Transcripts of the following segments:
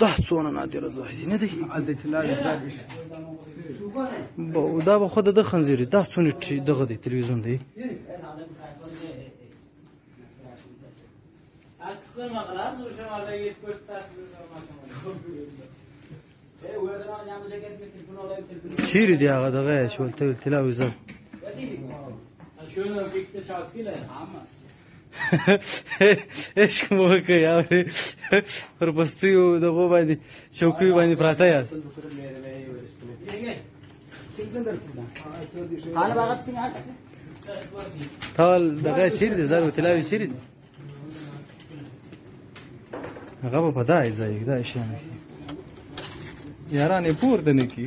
دا څونه نادر زاهدی نه دی دا به خود د خنزیر دا څونه ټی دغه دی تلویزیون دی چیرې دی هغه دغه شول تلویزیون عشق مو وکړئ اورې پر پستیو دغو باندې چوکیو باندې پراته یاست تول دغه چیرې دی زر وتلاوي چیرې دی هغه به په دا ځای دا شي یاران یې پورته نه کي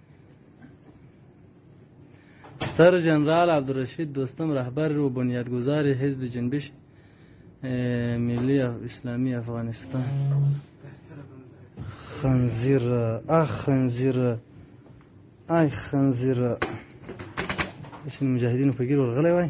ستر جنرال عبدالرشید دوستم رهبر و بنیادگذار حزب جنبش ملی اسلامی افغانستان خنزیر اخ خنزیر آی خنزیر بسم مجاهدینو په ګیر ورغلی وای